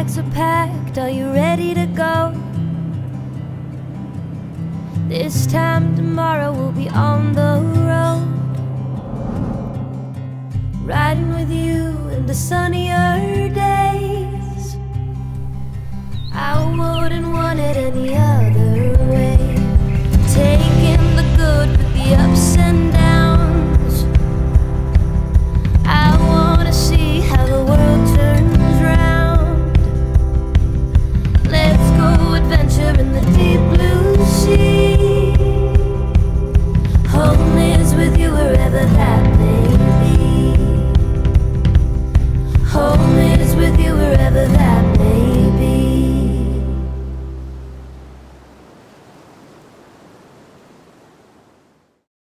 are packed, are you ready to go? This time tomorrow we'll be on the road. Riding with you in the sunnier days. I wouldn't want it any other. home is with you wherever.